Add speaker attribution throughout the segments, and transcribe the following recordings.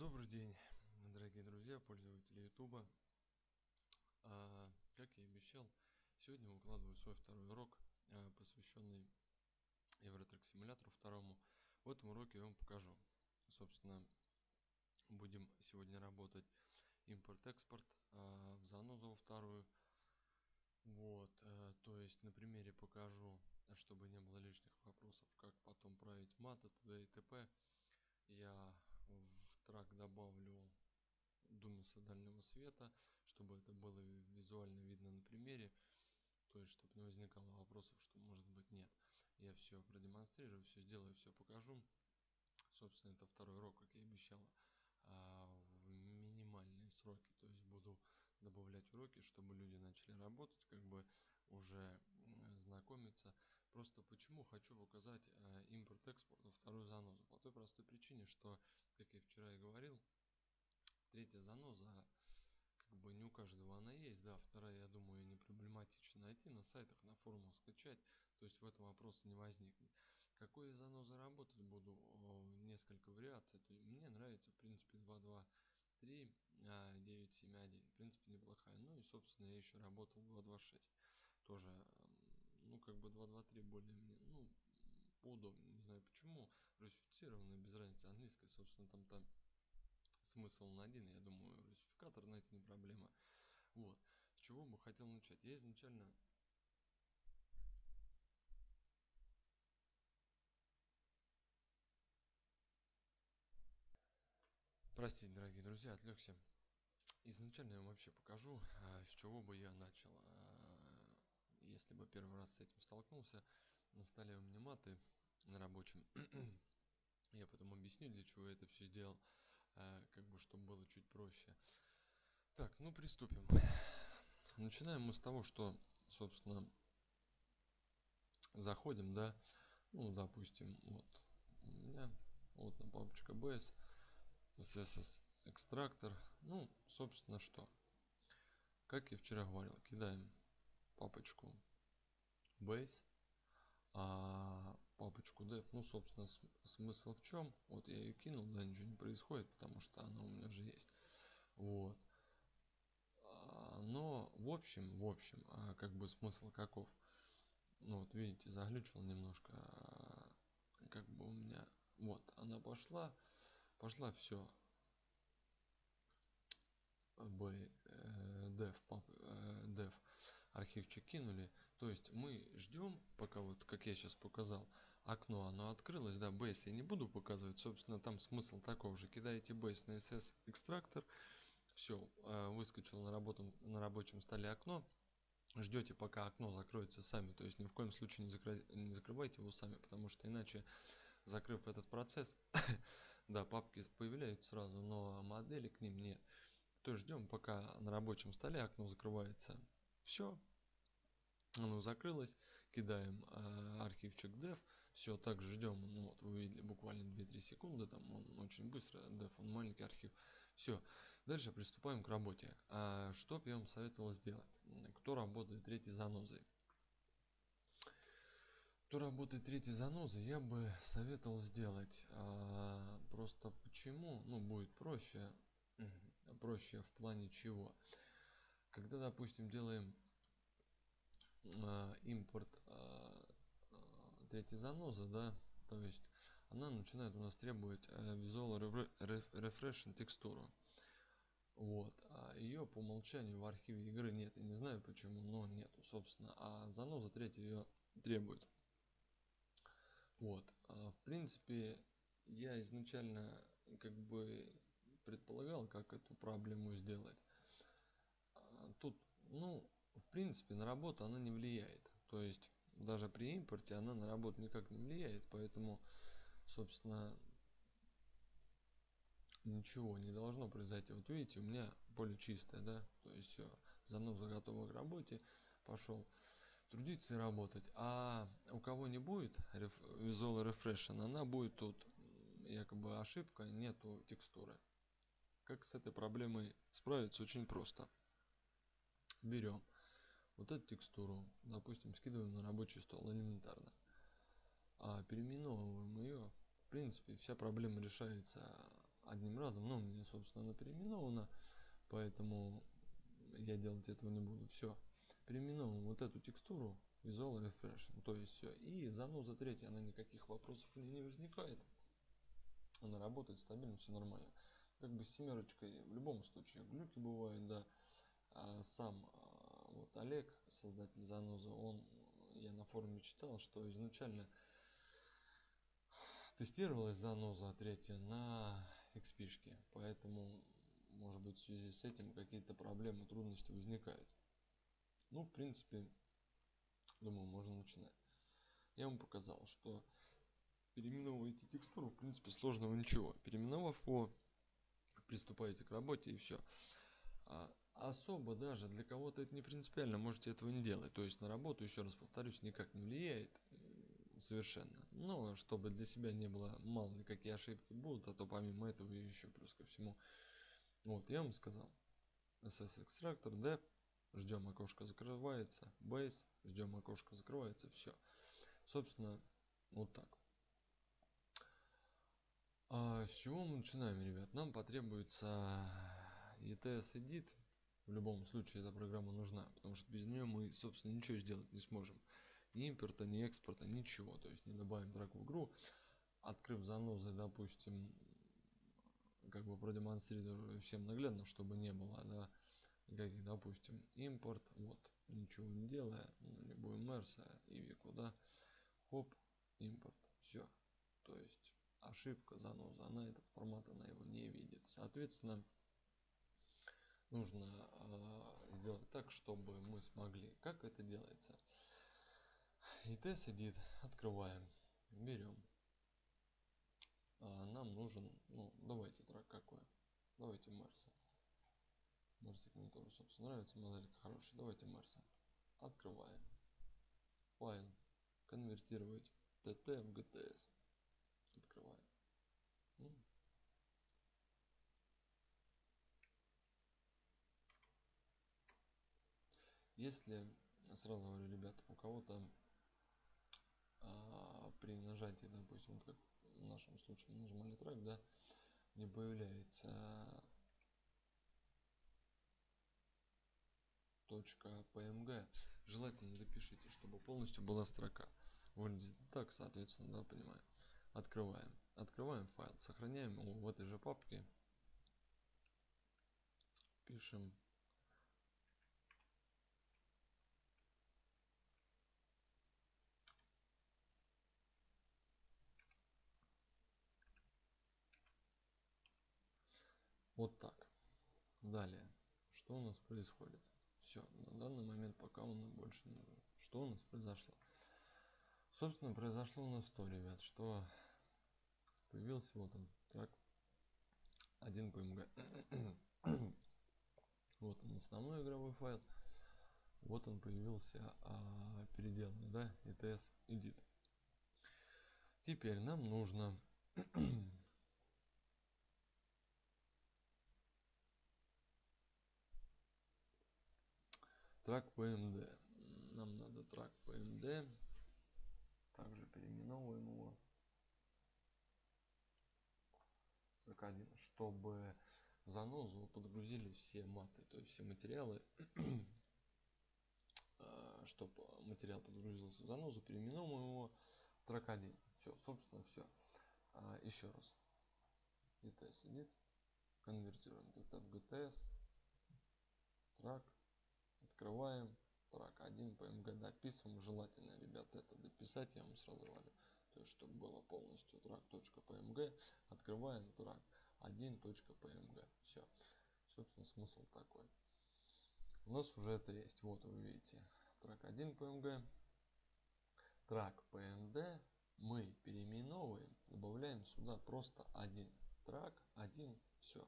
Speaker 1: Добрый день, дорогие друзья, пользователи YouTube. А, как я и обещал, сегодня выкладываю свой второй урок, а, посвященный Евротрек симулятору второму. В этом уроке я вам покажу. Собственно, будем сегодня работать импорт-экспорт а, в занозу во вторую. Вот, а, то есть на примере покажу, чтобы не было лишних вопросов, как потом править мат, т.д. и т.п. Я в трак добавлю думиса дальнего света, чтобы это было визуально видно на примере. То есть, чтобы не возникало вопросов, что может быть нет. Я все продемонстрирую, все сделаю, все покажу. Собственно, это второй урок, как я обещал, а, в минимальные сроки. То есть, буду добавлять уроки, чтобы люди начали работать, как бы уже знакомиться. Просто почему хочу показать э, импорт-экспорт во вторую занозу. По той простой причине, что, как я вчера и говорил, третья заноза, как бы не у каждого она есть. Да, вторая, я думаю, не проблематично найти на сайтах, на форумах скачать. То есть в этом вопроса не возникнет. Какой я занозой работать буду? Несколько вариаций. Мне нравится, в принципе, 2.2 3, 9, 7, 1. В принципе, неплохая. Ну и, собственно, я еще работал 226 тоже, ну, как бы 223 более мне, ну, поудобнее, не знаю почему, русифицированная, без разницы, английская, собственно, там там смысл на один, я думаю, русификатор найти не проблема. Вот, с чего бы хотел начать? Я изначально Простите, дорогие друзья, отвлекся. Изначально я вам вообще покажу, а, с чего бы я начал. Если бы первый раз с этим столкнулся, на столе у меня маты на рабочем. я потом объясню, для чего я это все сделал, э, как бы, чтобы было чуть проще. Так, ну приступим. Начинаем мы с того, что, собственно, заходим, да, ну, допустим, вот у меня, вот на папочка BS, CSS экстрактор, ну, собственно, что. Как я вчера говорил, кидаем папочку base, а папочку dev, ну, собственно, смысл в чем? Вот я ее кинул, да, ничего не происходит, потому что она у меня уже есть. Вот. А, но, в общем, в общем, а как бы смысл каков? Ну, вот видите, заглючил немножко, а, как бы у меня, вот, она пошла, пошла все, b dev, dev архивчик кинули. То есть мы ждем, пока вот, как я сейчас показал, окно оно открылось. Да, base я не буду показывать. Собственно, там смысл такого же. Кидаете base на SS экстрактор. Все, э, выскочил на, работу, на рабочем столе окно. Ждете, пока окно закроется сами. То есть ни в коем случае не, закры... не закрывайте его сами, потому что иначе, закрыв этот процесс, да, папки появляются сразу, но модели к ним нет. То ждем, пока на рабочем столе окно закрывается. Все. Оно закрылось. Кидаем э, архивчик dev. Все, также ждем. Ну вот вы видели буквально 2-3 секунды. Там он очень быстро. Dev, он маленький архив. Все. Дальше приступаем к работе. А что я вам советовал сделать? Кто работает третьей занозой? кто работает третьей занозой, я бы советовал сделать а, просто почему, ну будет проще, проще в плане чего когда допустим делаем э, импорт э, третьей занозы да то есть она начинает у нас требовать э, visual refresh текстуру. Вот а ее по умолчанию в архиве игры нет. Я не знаю почему но нету собственно. А заноза третья ее требует. Вот а, в принципе я изначально как бы предполагал, как эту проблему сделать. А, тут, ну, в принципе, на работу она не влияет. То есть, даже при импорте она на работу никак не влияет, поэтому, собственно, ничего не должно произойти. Вот видите, у меня поле чистое, да, то есть все, заноза готова к работе, пошел трудиться и работать. А у кого не будет Visual Refresh, она будет тут якобы ошибка, нету текстуры. Как с этой проблемой справиться? Очень просто. Берем вот эту текстуру, допустим, скидываем на рабочий стол элементарно. А переименовываем ее. В принципе, вся проблема решается одним разом, ну, у меня, собственно, она переименована, поэтому я делать этого не буду. Все, переименовываем вот эту текстуру Visual Refresh, то есть все. И заноза третья, она никаких вопросов у не возникает. Она работает стабильно, все нормально. Как бы с семерочкой в любом случае глюки бывают, да. А сам вот Олег, создатель заноза, он, я на форуме читал, что изначально тестировалась заноза третья на XP, -шке, поэтому может быть в связи с этим какие-то проблемы, трудности возникают. Ну, в принципе, думаю, можно начинать. Я вам показал, что переименовываете текстуру, в принципе, сложного ничего. Переименовав его, приступаете к работе и все. А особо даже для кого-то это не принципиально, можете этого не делать. То есть на работу, еще раз повторюсь, никак не влияет совершенно. Но чтобы для себя не было мало ли какие ошибки будут, а то помимо этого еще плюс ко всему вот, я вам сказал. SS экстрактор, dev, ждем окошко закрывается, base, ждем окошко закрывается, все. Собственно, вот так. А с чего мы начинаем, ребят? Нам потребуется ETS Edit. В любом случае эта программа нужна, потому что без нее мы, собственно, ничего сделать не сможем. Ни импорта, ни экспорта, ничего. То есть не добавим драг в игру. Открыв занозы, допустим, как бы продемонстрирую всем наглядно, чтобы не было, да, никаких, допустим, импорт, вот, ничего не делая, ну, любой мерса и куда, хоп, импорт, все, то есть ошибка, заноза, она этот формат, она его не видит, соответственно, нужно э, сделать так, чтобы мы смогли, как это делается, и тест edit открываем, берем а, нам нужен, ну, давайте трак какой. Давайте Марса. Марсик мне тоже, собственно, нравится, моделька хорошая. Давайте Марса. Открываем. Файл. Конвертировать TT в GTS. Открываем. Ну. Если, сразу говорю, ребята, у кого-то а, при нажатии, допустим, вот как в нашем случае мы нажимали трек, да, не появляется точка pmg желательно допишите чтобы полностью была строка. Выглядит так соответственно да понимаю открываем. Открываем файл сохраняем его в этой же папке. Пишем Вот так. Далее. Что у нас происходит? Все, на данный момент пока он больше не нужен. Что у нас произошло? Собственно, произошло у нас то, ребят, что появился вот он трак 1 PMG. вот он основной игровой файл. Вот он появился а, переделанный, да, ETS Edit. Теперь нам нужно трак pmd нам надо трак pmd также переименовываем его. Трак 1 чтобы занозу подгрузили все маты то есть все материалы. А, чтобы материал подгрузился в занозу переименовываем его. Трак 1 все собственно все а, еще раз. ETS сидит. Конвертируем это в GTS трак открываем. Трак 1 pmg дописываем. Желательно ребята это дописать я вам сразу говорю. То есть чтобы было полностью трак.pmg открываем трак. 1.pmg все собственно смысл такой. У нас уже это есть. Вот вы видите. Трак 1 pmg трак pmd мы переименовываем. Добавляем сюда просто один. Трак 1 все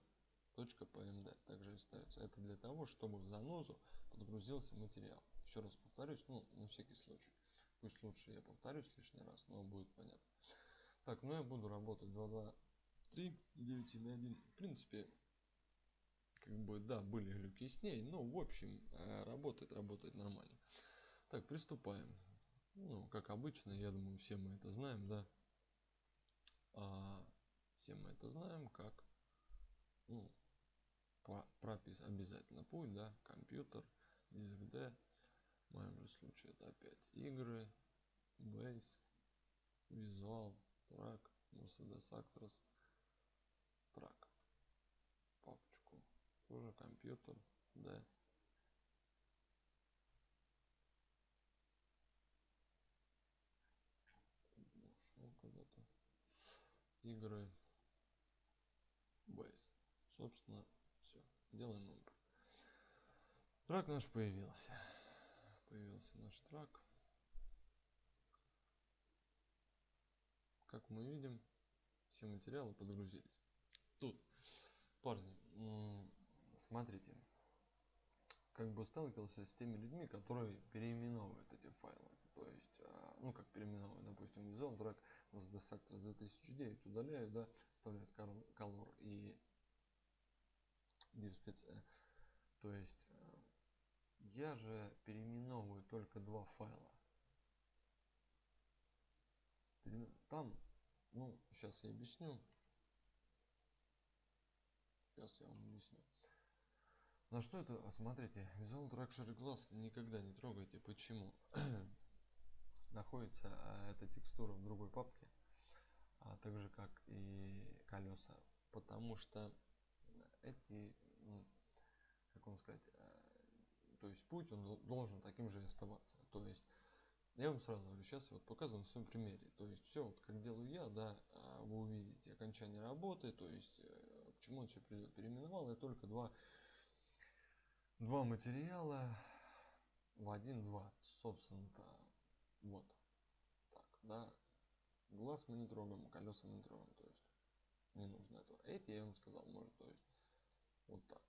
Speaker 1: .pmd также ставится. Это для того чтобы в занозу подгрузился материал. Еще раз повторюсь ну на всякий случай. Пусть лучше я повторюсь лишний раз но будет понятно. Так ну я буду работать 2 2 3 9 на 1 в принципе как бы да были глюки с ней но в общем э, работает работает нормально. Так приступаем. Ну как обычно я думаю все мы это знаем да? А, все мы это знаем как пропис обязательно путь, да, компьютер, диск D, в моем же случае это опять игры, Base, Visual, Track, Mercedes Actros, Track, папочку, тоже компьютер, куда-то, игры, Base, собственно, делаем импорт. Трак наш появился. Появился наш трак. Как мы видим, все материалы подгрузились. Тут, парни, смотрите, как бы сталкивался с теми людьми, которые переименовывают эти файлы. То есть, а, ну как переименовывают, допустим, Visual Track с Desactors 2009 удаляют, да, вставляют color и disk То есть, а, я же переименовываю только два файла. Там, ну, сейчас я объясню. Сейчас я вам объясню. На что это? Смотрите, Visual Track Glass никогда не трогайте. Почему? Находится а, эта текстура в другой папке, а также как и колеса. Потому что эти, как вам сказать, то есть путь он должен таким же оставаться. То есть я вам сразу говорю, сейчас вот показываю на своем примере. То есть все вот как делаю я, да, а вы увидите окончание работы, то есть э, к чему это все придет. Переименовал я только два, два материала в один два собственно-то вот так да глаз мы не трогаем колеса мы не трогаем то есть не нужно этого эти я вам сказал может то есть вот так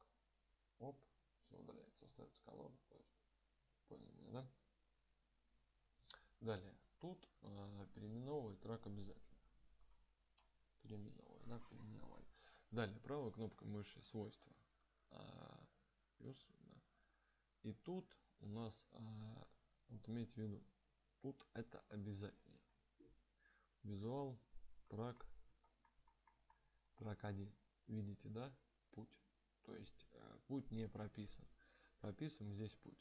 Speaker 1: оп все удаляется, остается колонна, то поняли меня, да? Далее, тут э, переименовывать трак обязательно. Переименовывать, да, переименовали. Далее, правой кнопкой мыши свойства. А, плюс, да. И тут у нас, а, вот имейте в виду, тут это обязательно. Визуал, трак, трак 1. Видите, да? Путь. То есть э, путь не прописан. Прописываем здесь путь.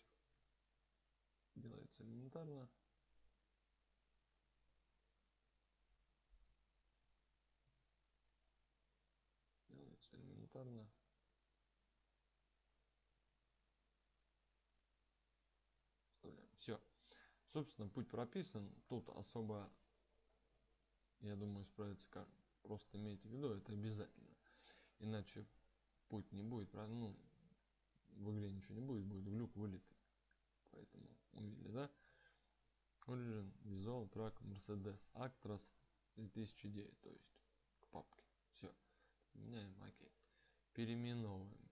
Speaker 1: Делается элементарно. Делается элементарно. Вставляем. Все. Собственно, путь прописан. Тут особо, я думаю, справиться как. Просто имейте в виду, это обязательно. Иначе путь не будет, правда, ну, в игре ничего не будет, будет глюк вылетый. Поэтому увидели, да? Origin, Visual, Track, Mercedes, Actros 2009, то есть к папке. Все. Меняем окей. Переименовываем.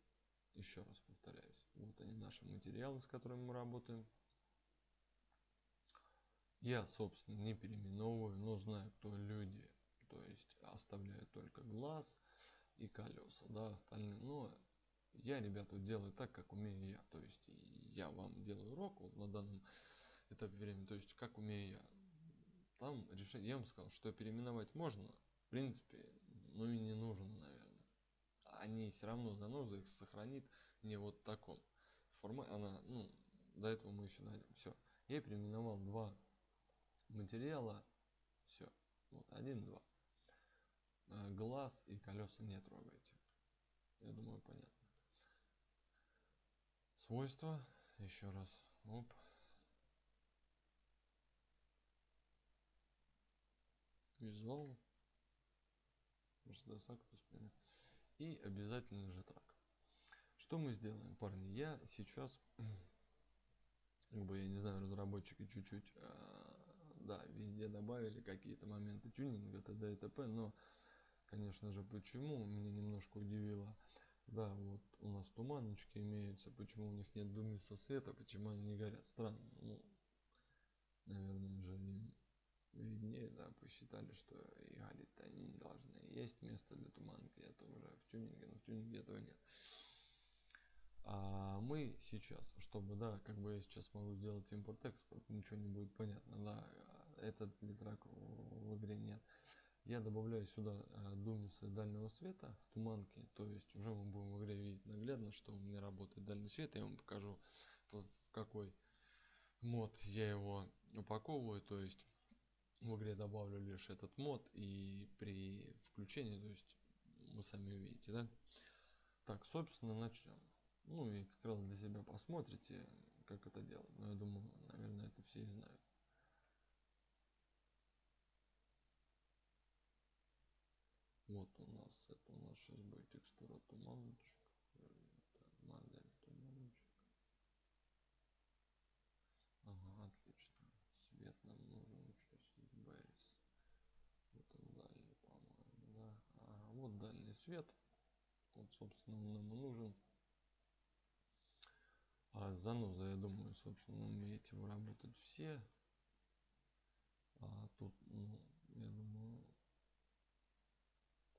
Speaker 1: Еще раз повторяюсь. Вот они наши материалы, с которыми мы работаем. Я, собственно, не переименовываю, но знаю, кто люди. То есть оставляют только глаз, и колеса, да, остальные. Но я, ребята, делаю так, как умею я. То есть я вам делаю урок вот на данном этапе времени, то есть как умею я. Там решение, я вам сказал, что переименовать можно, в принципе, но и не нужно, наверное. Они все равно заноза их сохранит не вот таком формате. Она, ну, до этого мы еще найдем. Все. Я переименовал два материала. Все. Вот один, два. Э, глаз и колеса не трогайте. Я думаю, понятно. Свойства. Еще раз. Оп. Визуал. Mercedes Actros. И обязательно же трак. Что мы сделаем, парни? Я сейчас, как бы, я не знаю, разработчики чуть-чуть, э, да, везде добавили какие-то моменты тюнинга, т.д. и т.п., но конечно же, почему меня немножко удивило. Да, вот у нас туманочки имеются, почему у них нет дымиса света, почему они не горят. Странно, ну, наверное же им виднее, да, посчитали, что и горит они не должны. Есть место для туманки, это уже в тюнинге, но в тюнинге этого нет. А мы сейчас, чтобы, да, как бы я сейчас могу сделать импорт-экспорт, ничего не будет понятно, да, этот литрак в игре нет я добавляю сюда э, думисы дальнего света в туманке. То есть уже мы будем в игре видеть наглядно что у меня работает дальний свет. Я вам покажу в какой мод я его упаковываю. То есть в игре добавлю лишь этот мод и при включении то есть вы сами увидите да? Так собственно начнем ну и как раз для себя посмотрите как это делать. Но я думаю наверное это все и знают Вот у нас, это у нас сейчас будет текстура туманочек. модель туманочек. Ага, отлично. Свет нам нужен участник base. Вот он дальний, по-моему, да. Ага, вот дальний свет. Вот, собственно, нам нужен. А заноза, я думаю, собственно, умеете работать все. А тут, ну, я думаю,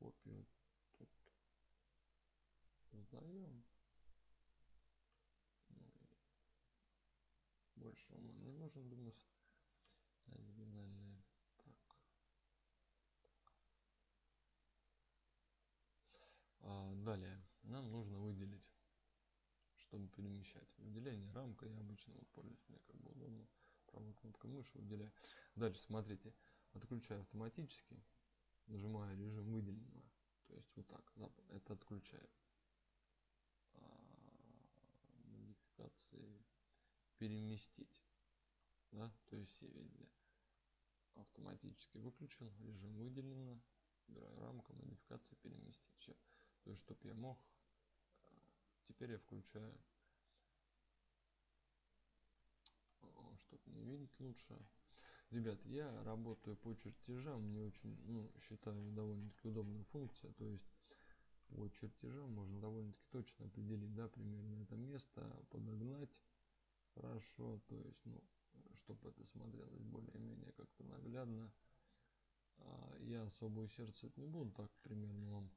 Speaker 1: копию тут создаем. Ну, больше он не нужен, думаю. Так. А, далее нам нужно выделить, чтобы перемещать. Выделение рамка я обычно вот пользуюсь, мне как бы удобно. Правой кнопкой мыши выделяю. Дальше смотрите, отключаю автоматически нажимаю режим выделенного. То есть вот так это отключаю. А, модификации переместить да, то есть все везде. Автоматически выключен режим выделено убираю рамка модификации переместить все то есть чтобы я мог а, теперь я включаю чтобы не видеть лучше Ребят, я работаю по чертежам, мне очень, ну, считаю, довольно-таки удобная функция, то есть по чертежам можно довольно-таки точно определить, да, примерно это место, подогнать хорошо, то есть, ну, чтобы это смотрелось более-менее как-то наглядно. А, я особо усердствовать не буду, так примерно вам,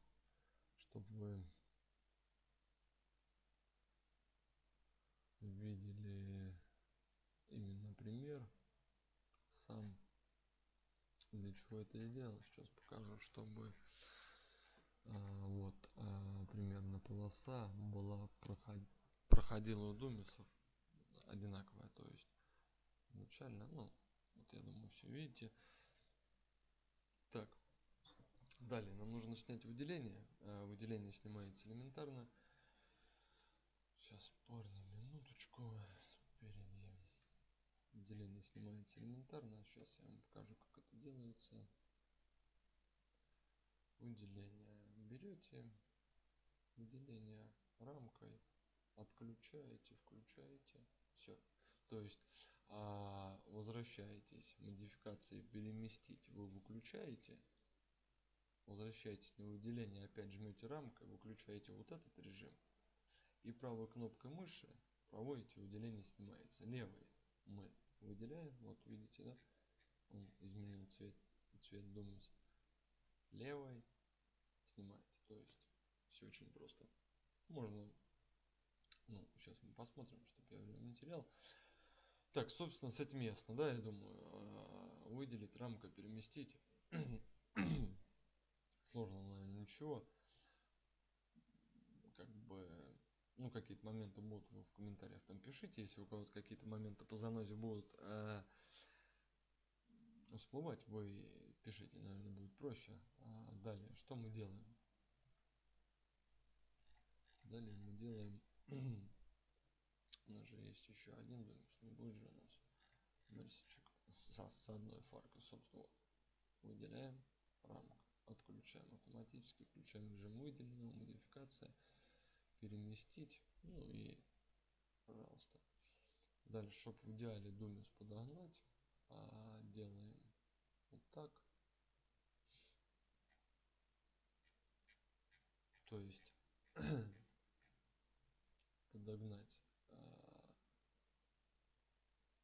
Speaker 1: чтобы вы видели именно пример сам для чего это сделал сейчас покажу чтобы а, вот а, примерно полоса была проход... проходила у думисов одинаковая то есть начально ну вот я думаю все видите. Так далее. Нам нужно снять выделение. А, выделение снимается элементарно. Сейчас парни минуточку Деление снимается элементарно. Сейчас я вам покажу, как это делается. Выделение берете, выделение рамкой, отключаете, включаете, все. То есть а, возвращаетесь, модификации переместить, вы выключаете, возвращаетесь на выделение, опять жмете рамкой, выключаете вот этот режим и правой кнопкой мыши проводите выделение снимается. Левой мы выделяем вот видите да? Он изменил цвет цвет думус левой снимаете то есть все очень просто. Можно ну сейчас мы посмотрим чтобы я не терял. Так собственно с этим ясно да я думаю а, выделить рамка переместить. Сложно наверное ничего. Как бы ну какие-то моменты будут вы в комментариях там пишите если у кого-то какие-то моменты по занозе будут э, всплывать вы пишите наверное будет проще. А далее что мы делаем? Далее мы делаем у нас же есть еще один домик не будет же у нас мерсичек с, с одной фаркой собственно выделяем рамок отключаем автоматически включаем режим выделенного модификация переместить. Ну и пожалуйста. Дальше чтобы в идеале думис подогнать а, делаем вот так. То есть подогнать а,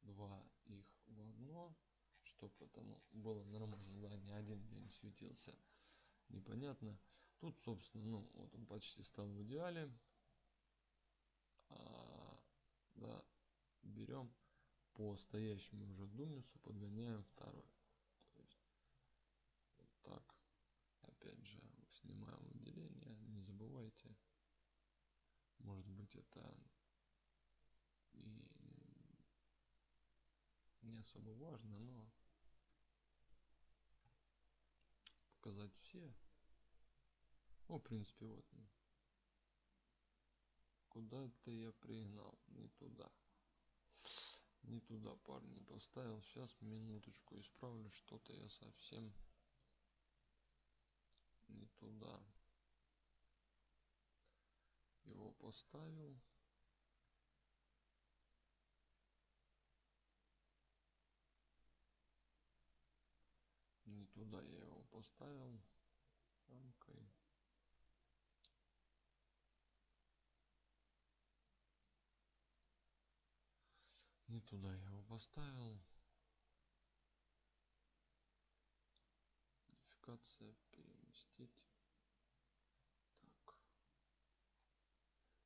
Speaker 1: два их в одно чтобы это ну, было нормально да не один день светился. Непонятно. Тут собственно ну вот он почти стал в идеале а, да, берем по стоящему уже думису подгоняем второй. То есть вот так. Опять же снимаем выделение. Не забывайте может быть это и не особо важно но показать все. Ну в принципе вот куда это я пригнал? Не туда не туда парни поставил. Сейчас минуточку исправлю что-то я совсем не туда его поставил. Не туда я его поставил рамкой не туда я его поставил. Модификация переместить. Так.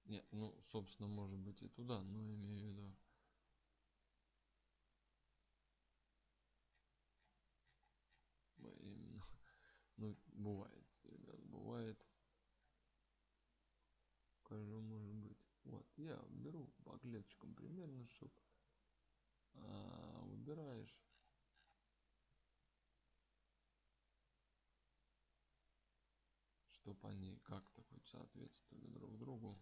Speaker 1: Нет ну собственно может быть и туда но имею в виду. Именно. Ну бывает ребят бывает. Скажу может быть. Вот я беру по клеточкам примерно чтобы а, выбираешь. Чтобы они как-то хоть соответствовали друг другу.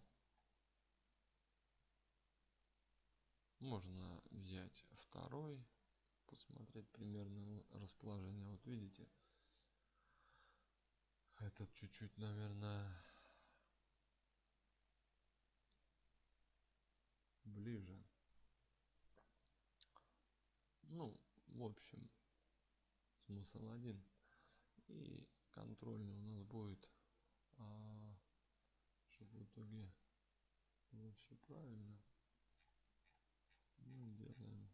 Speaker 1: Можно взять второй посмотреть примерно расположение. Вот видите этот чуть-чуть наверное ближе ну в общем смысл один. И контрольный у нас будет а, чтобы в итоге было все правильно мы делаем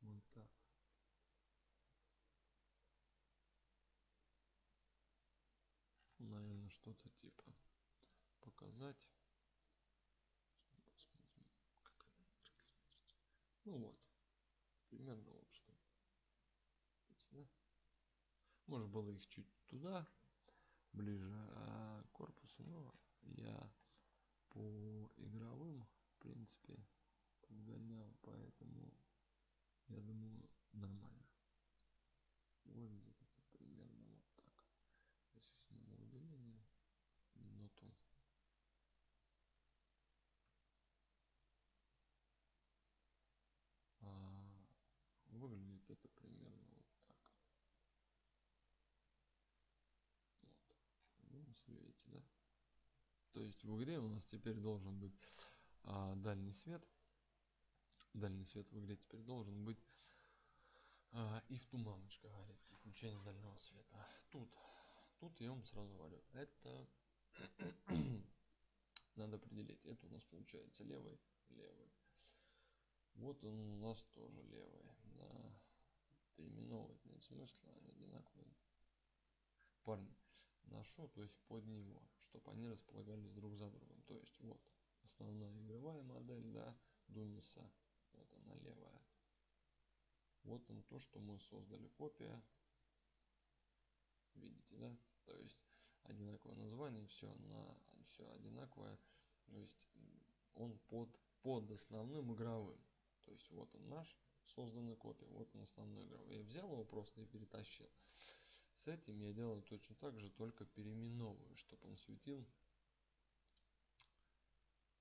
Speaker 1: вот так. Наверное что-то типа показать ну вот примерно вот что да? может было их чуть туда ближе а к корпусу но я по игровым в принципе подгонял поэтому я думаю нормально выглядит это примерно вот так если сниму выделение минуту выглядит это примерно вот так вот. Ну, видите да? То есть в игре у нас теперь должен быть а, дальний свет. Дальний свет в игре теперь должен быть а, и в туманочках говорит включение дальнего света. Тут тут я вам сразу говорю это надо определить. Это у нас получается левый левый вот он у нас тоже левый да. Переименовывать нет смысла они одинаковые. Парни ношу то есть под него чтобы они располагались друг за другом. То есть вот основная игровая модель да думиса вот она левая. Вот он то что мы создали копия. Видите да? То есть одинаковое название все на все одинаковое. То есть он под под основным игровым то есть вот он наш созданный копия вот он основной игровой я взял его просто и перетащил. С этим я делаю точно так же только переименовываю чтобы он светил.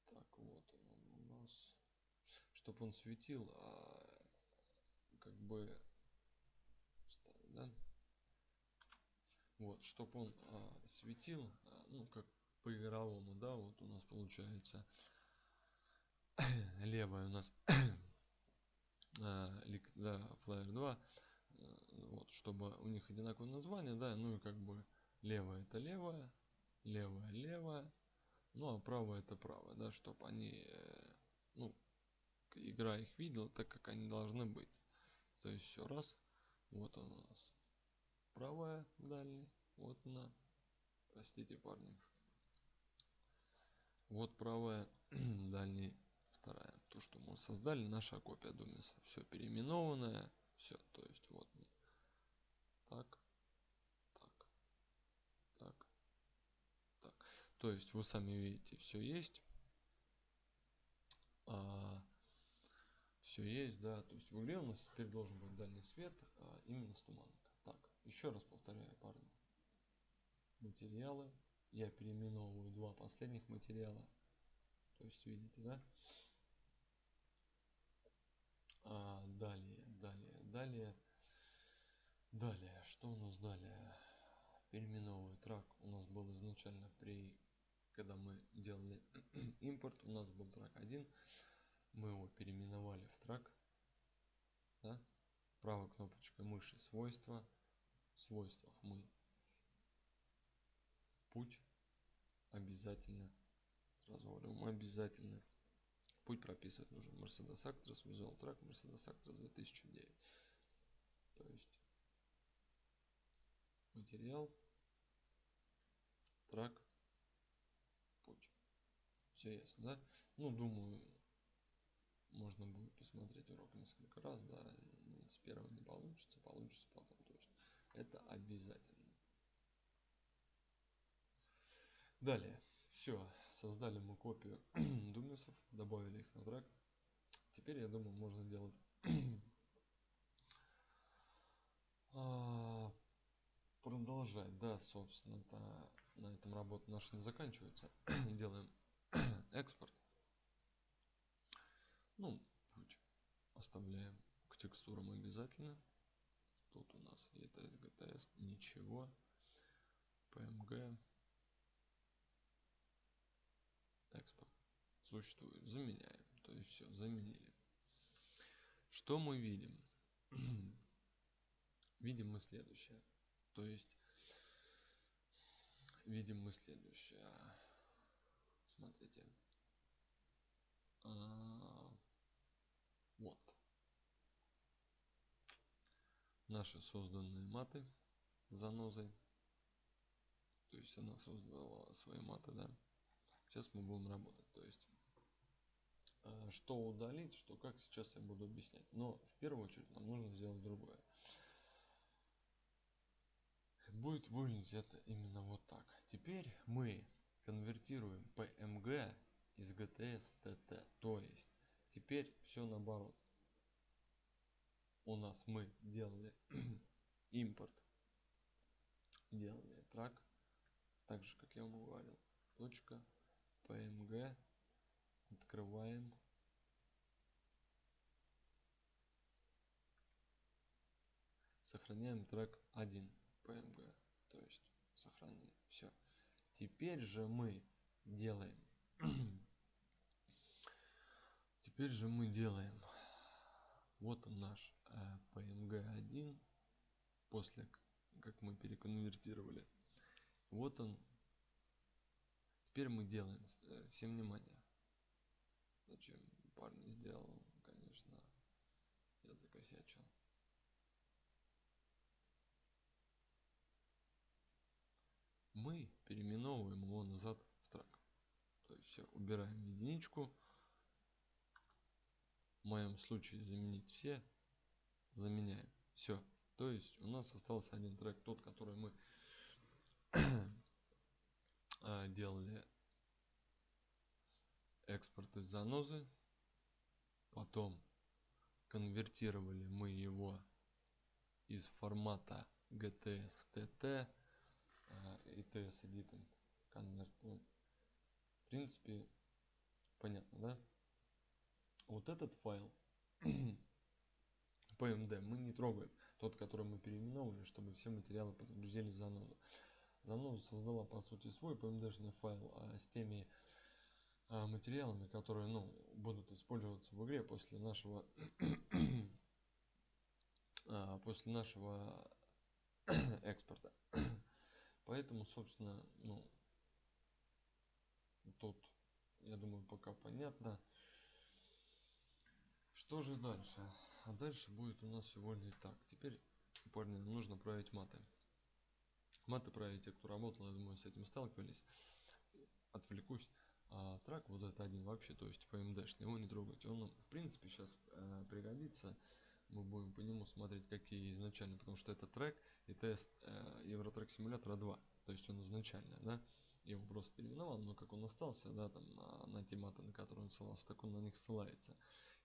Speaker 1: Так вот он у нас чтобы он светил а, как бы да? вот чтобы он а, светил а, ну как по игровому да вот у нас получается. Левая у нас да, Flyer 2 э, вот чтобы у них одинаковое название да ну и как бы левая это левая левая левая ну а правая это правая да чтобы они э, ну игра их видела так как они должны быть. То есть еще раз вот он у нас. Правая дальний вот она простите парни. Вот правая дальний вторая то что мы создали наша копия думиса все переименованное все то есть вот так, так, так, так. То есть вы сами видите, все есть. А, все есть, да. То есть в игре у нас теперь должен быть дальний свет, а именно с туманка. Так, еще раз повторяю, парни. Материалы. Я переименовываю два последних материала. То есть видите, да? А, далее, далее, далее. Далее, что у нас далее? Переименовываю трак. У нас был изначально при, когда мы делали импорт, у нас был трак 1. Мы его переименовали в трак. Да? Правой кнопочкой мыши свойства. В свойствах мы путь обязательно говорю обязательно путь прописывать нужно. Mercedes Actros Visual Track Mercedes Actros 2009 то есть материал трак путь. Все ясно да? Ну думаю можно будет посмотреть урок несколько раз да с первого не получится получится потом то есть это обязательно. Далее все создали мы копию думисов добавили их на трек. Теперь я думаю можно делать а, продолжать да собственно то на этом работа наша не заканчивается. Делаем экспорт. Ну путь оставляем к текстурам обязательно. Тут у нас это sgts ничего. pmg экспорт существует. Заменяем. То есть все заменили. Что мы видим? Видим мы следующее. То есть видим мы следующее. Смотрите. А, вот. Наши созданные маты занозой. То есть она создала свои маты да сейчас мы будем работать. То есть э, что удалить что как сейчас я буду объяснять. Но в первую очередь нам нужно сделать другое. Будет выглядеть это именно вот так. Теперь мы конвертируем pmg из gts в tt то есть теперь все наоборот. У нас мы делали импорт делали трак так же как я вам говорил. Точка pmg открываем. Сохраняем трек 1 pmg то есть сохранили все теперь же мы делаем. Теперь же мы делаем. Вот наш э, pmg 1 после как мы переконвертировали. Вот он Теперь мы делаем э, всем внимание. Зачем парни сделал, конечно, я закосячил. Мы переименовываем его назад в трек. То есть все, убираем единичку. В моем случае заменить все. Заменяем. Все. То есть у нас остался один трек, тот, который мы делали экспорт из занозы. Потом конвертировали мы его из формата gts в tt its edit конверт ну, в принципе понятно да? Вот этот файл pmd мы не трогаем. Тот который мы переименовали чтобы все материалы подгрузили в заноза создала по сути свой pmd файл а с теми а, материалами которые ну будут использоваться в игре после нашего а, после нашего экспорта. Поэтому собственно ну тут я думаю пока понятно. Что же дальше? А дальше будет у нас сегодня так. Теперь парни нужно править маты маты править те кто работал я думаю с этим сталкивались. Отвлекусь. А трак вот это один вообще то есть pmd его не трогать. Он в принципе сейчас э, пригодится. Мы будем по нему смотреть какие изначально потому что это трек и тест э, евротрек симулятора 2 то есть он изначально да его просто переименовал но как он остался да там на, на те маты на которые он ссылался так он на них ссылается.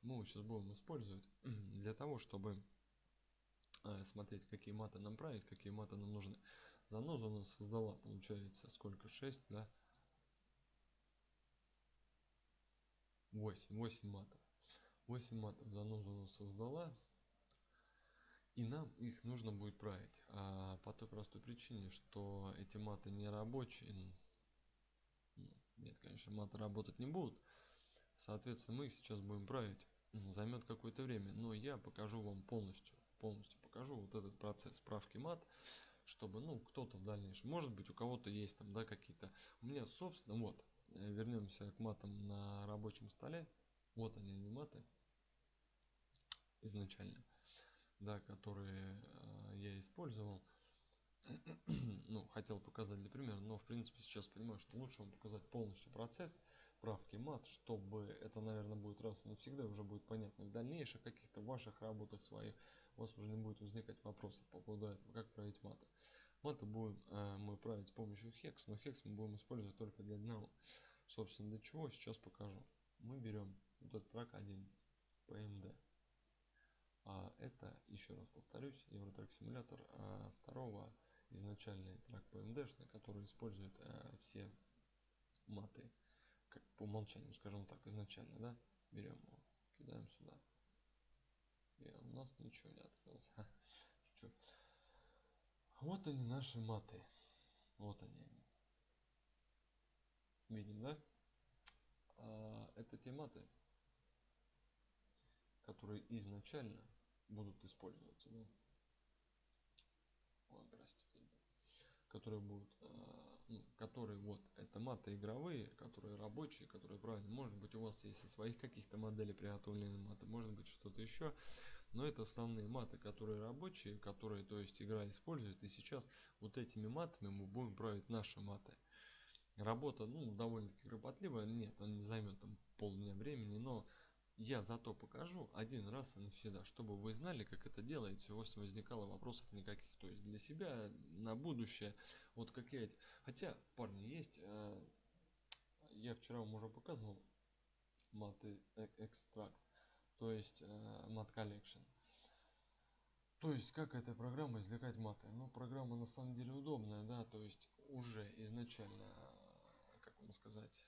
Speaker 1: Мы его сейчас будем использовать для того чтобы э, смотреть какие маты нам править какие маты нам нужны заноза у нас создала получается сколько? 6 да? 8 8 матов. 8 матов заноза у нас создала и нам их нужно будет править. А, по той простой причине что эти маты не рабочие. Нет конечно маты работать не будут. Соответственно мы их сейчас будем править. Займет какое-то время. Но я покажу вам полностью полностью покажу вот этот процесс справки мат чтобы ну кто-то в дальнейшем может быть у кого-то есть там да какие-то. У меня собственно вот э, вернемся к матам на рабочем столе. Вот они они маты. Изначально да, которые э, я использовал. ну, хотел показать для примера, но в принципе сейчас понимаю, что лучше вам показать полностью процесс правки мат, чтобы это, наверное, будет раз и навсегда уже будет понятно. В дальнейших каких-то ваших работах своих у вас уже не будет возникать вопросов по поводу этого, как править маты. Маты будем э, мы править с помощью hex, но hex мы будем использовать только для одного. Собственно, для чего сейчас покажу. Мы берем вот этот трак 1 PMD а это еще раз повторюсь евротрак симулятор а второго изначальный трак PMD, который использует а, все маты как по умолчанию скажем так изначально да? Берем его кидаем сюда. И у нас ничего не открылось. Шучу вот они наши маты. Вот они видим да? А, это те маты которые изначально будут использоваться да? Ой, простите которые будут э, которые вот это маты игровые которые рабочие которые правильно может быть у вас есть и своих каких-то моделей приготовленные маты может быть что-то еще но это основные маты которые рабочие которые то есть игра использует и сейчас вот этими матами мы будем править наши маты. Работа ну довольно-таки кропотливая нет он не займет там полдня времени но я зато покажу один раз и навсегда, чтобы вы знали, как это делается, у вас не возникало вопросов никаких. То есть для себя на будущее, вот какие... Хотя, парни, есть... Э, я вчера вам уже показывал маты экстракт, то есть мат э, collection. То есть как эта программа извлекать маты? Ну, программа на самом деле удобная, да, то есть уже изначально, как вам сказать,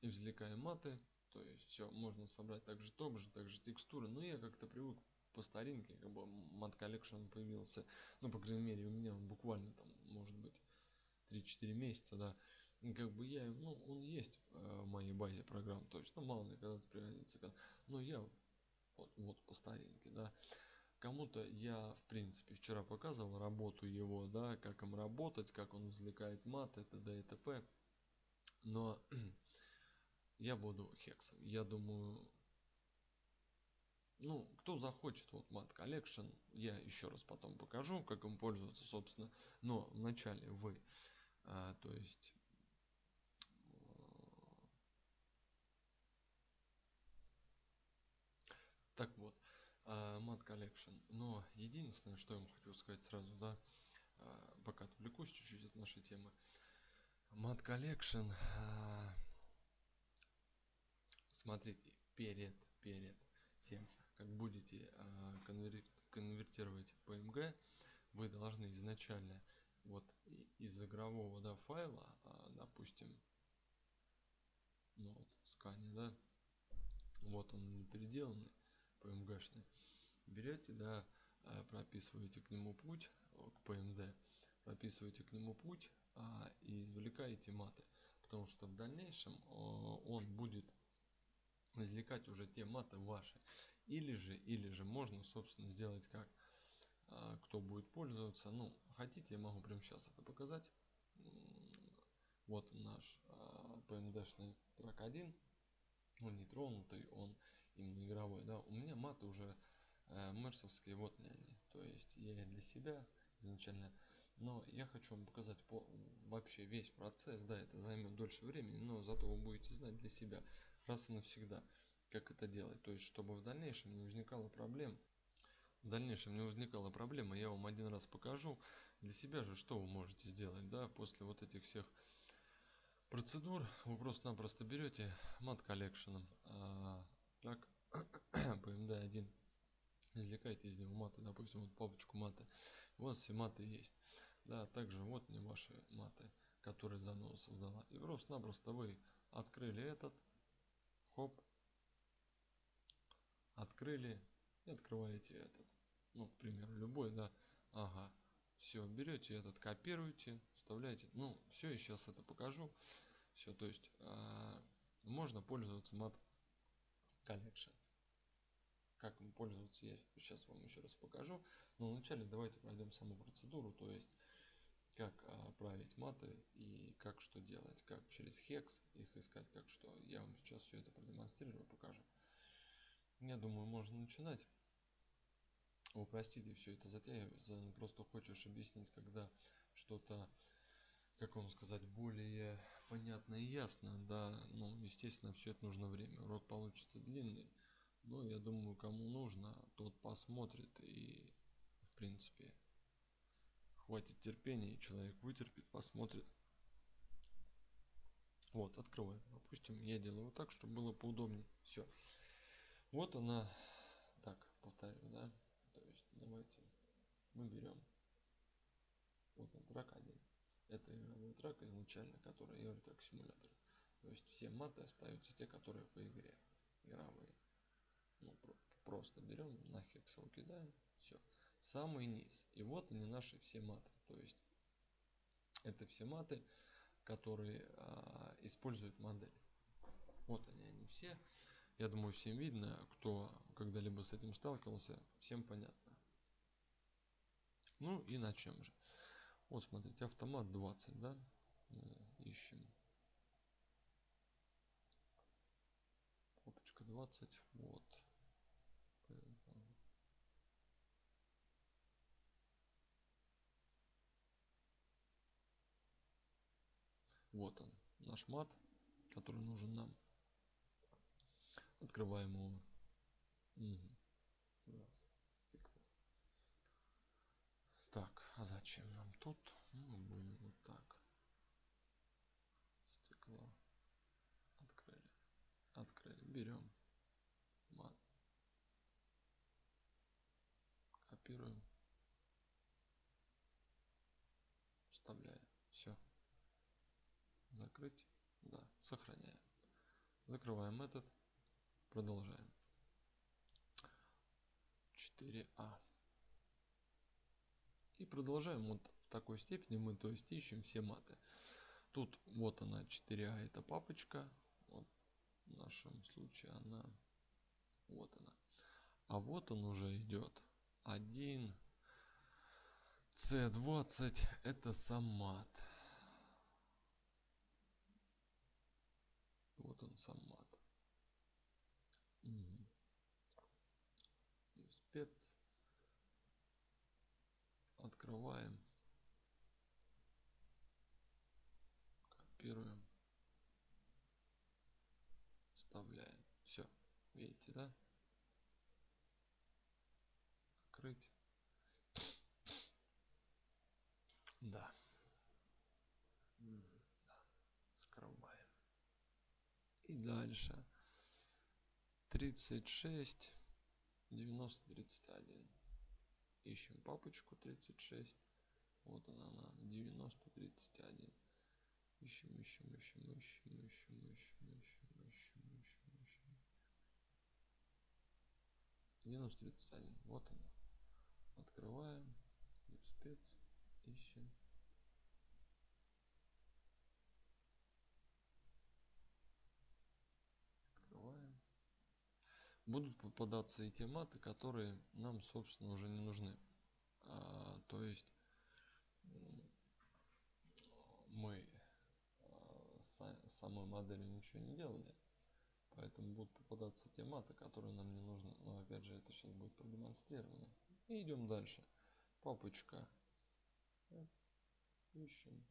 Speaker 1: извлекаем маты, то есть все можно собрать также то бишь также текстуры. Но я как-то привык по старинке как бы Mat Collection появился. Ну по крайней мере у меня он буквально там может быть 3-4 месяца да. И как бы я ну он есть э, в моей базе программ. То есть ну мало ли когда-то пригодится но я вот, вот по старинке да. Кому-то я в принципе вчера показывал работу его да как им работать как он извлекает мат и т.д. и т.п но я буду хексом. Я думаю ну кто захочет вот mat collection я еще раз потом покажу как им пользоваться собственно. Но вначале вы а, то есть так вот а, mat collection. Но единственное что я вам хочу сказать сразу да а, пока отвлекусь чуть-чуть от нашей темы. Mat collection а, смотрите перед перед тем как будете э, конвер, конвертировать PMG вы должны изначально вот из игрового да, файла э, допустим ну вот скане да вот он переделанный PMG-шный берете да э, прописываете к нему путь к PMD прописываете к нему путь а, и извлекаете маты. Потому что в дальнейшем он будет извлекать уже те маты ваши. Или же или же можно собственно сделать как а, кто будет пользоваться. Ну хотите я могу прямо сейчас это показать. Вот наш а, pmd-шный трак 1 он не тронутый он именно игровой да. У меня маты уже э, мерсовские вот они то есть я их для себя изначально. Но я хочу вам показать по вообще весь процесс. Да это займет дольше времени но зато вы будете знать для себя раз и навсегда. Как это делать? То есть чтобы в дальнейшем не возникало проблем. В дальнейшем не возникала проблема, я вам один раз покажу. Для себя же что вы можете сделать, да, после вот этих всех процедур вы просто-напросто берете мат коллекшеном, а, так, PMD1, извлекаете из него маты, допустим, вот папочку маты, у вас все маты есть, да, также вот не ваши маты, которые заново создала, и просто-напросто вы открыли этот, хоп, открыли и открываете этот, ну, к примеру, любой, да, ага, все, берете этот, копируете, вставляете, ну, все, я сейчас это покажу, все, то есть, а, можно пользоваться мат collection. Как им пользоваться, я сейчас вам еще раз покажу. Но вначале давайте пройдем саму процедуру, то есть как а, править маты и как что делать, как через хекс их искать, как что. Я вам сейчас все это продемонстрирую, покажу. Я думаю, можно начинать. Упростите все это затягивается. Просто хочешь объяснить, когда что-то как вам сказать, более понятно и ясно, да, ну, естественно, все это нужно время. Урок получится длинный, но я думаю, кому нужно, тот посмотрит и, в принципе, хватит терпения, и человек вытерпит, посмотрит. Вот, открываем. Допустим, я делаю вот так, чтобы было поудобнее. Все. Вот она. Так, повторю, да. То есть, давайте мы берем вот на трак 1 это игровой трек изначально, который Eurotrack симулятор. То есть все маты остаются те, которые по игре игровые. Ну, про просто берем, на хексел кидаем, все. Самый низ. И вот они наши все маты. То есть это все маты, которые а, используют модель. Вот они, они все. Я думаю, всем видно, кто когда-либо с этим сталкивался, всем понятно. Ну и начнем же. Вот смотрите, автомат 20, да? Э, ищем. Кнопочка 20, вот. Вот он, наш мат, который нужен нам. Открываем его. Угу. Так, а зачем нам тут? Ну, будем вот так. Стекло. Открыли. Открыли. Берем. Мат. Копируем. Вставляем. Все. Закрыть. Да, сохраняем. Закрываем этот. Продолжаем. 4А. И продолжаем вот в такой степени мы то есть ищем все маты. Тут вот она 4А это папочка. Вот в нашем случае она вот она. А вот он уже идет 1 C20 это сам мат. Вот он сам мат. Угу. Спец открываем, копируем, вставляем. Все, видите, да? Открыть. Да. да. Скрываем. И дальше. 36, 90, 31 ищем папочку 36 вот она на 90 31 ищем ищем ищем ищем ищем ищем ищем ищем ищем ищем. 90 31 вот она. Открываем. Спец ищем будут попадаться эти маты, которые нам, собственно, уже не нужны. А, то есть мы а, с самой моделью ничего не делали, поэтому будут попадаться те маты, которые нам не нужны. Но опять же, это сейчас будет продемонстрировано. И идем дальше. Папочка. Ищем.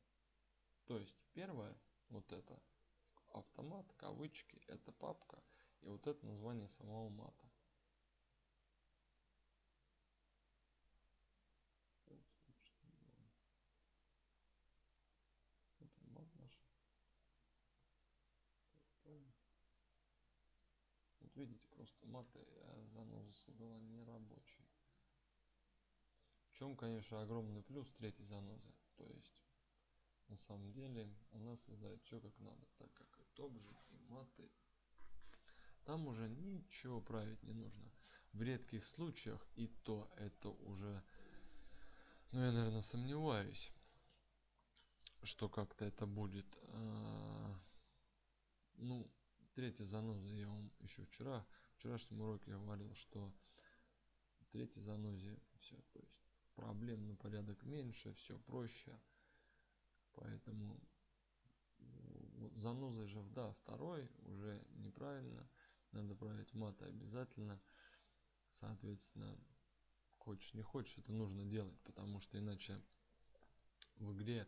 Speaker 1: То есть первое, вот это автомат, кавычки, это папка. И вот это название самого мата. Это мат наш. Вот видите, просто маты э, я заново создала не рабочие. В чем, конечно, огромный плюс третьей занозы. То есть, на самом деле, она создает все как надо, так как и топ же, и маты, там уже ничего править не нужно. В редких случаях, и то это уже, ну я, наверное, сомневаюсь, что как-то это будет. А, ну, третья заноза, я вам еще вчера, вчерашнем уроке говорил, что третьей занозе все, то есть проблем на порядок меньше, все проще. Поэтому вот занозой же, да, второй уже неправильно. Надо править маты обязательно. Соответственно, хочешь не хочешь, это нужно делать, потому что иначе в игре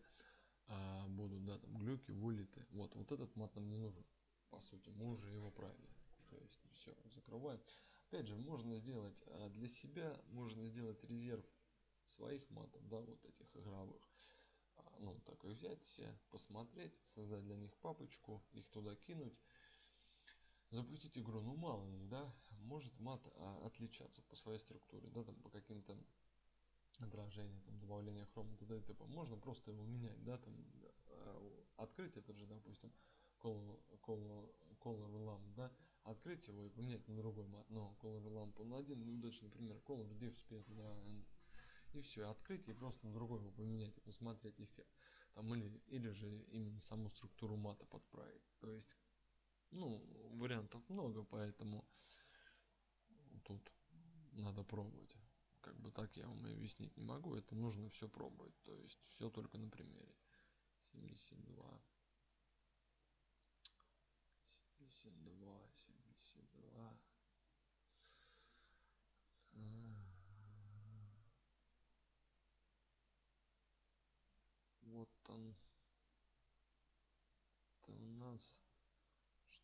Speaker 1: а, будут, да, там глюки, вылеты. Вот, вот этот мат нам не нужен по сути. Мы уже его правили. То есть все закрываем. Опять же можно сделать а, для себя можно сделать резерв своих матов да вот этих игровых. А, ну так и взять все посмотреть создать для них папочку их туда кинуть запустить игру ну мало ли да может мат а, отличаться по своей структуре да там по каким-то отражение там добавление хрома т.д. и т.п. можно просто его менять да там открыть этот же допустим color, color, color lamp, да, открыть его и поменять на другой мат, но color lamp на один неудачный пример, color div спец, да, и все, открыть и просто на другой его поменять и посмотреть эффект, там или, или же именно саму структуру мата подправить, то есть, ну, вариантов много, поэтому тут надо пробовать. Как бы так я вам и объяснить не могу, это нужно все пробовать, то есть все только на примере. 72 семьдесят два семьдесят два. Вот он. Это у нас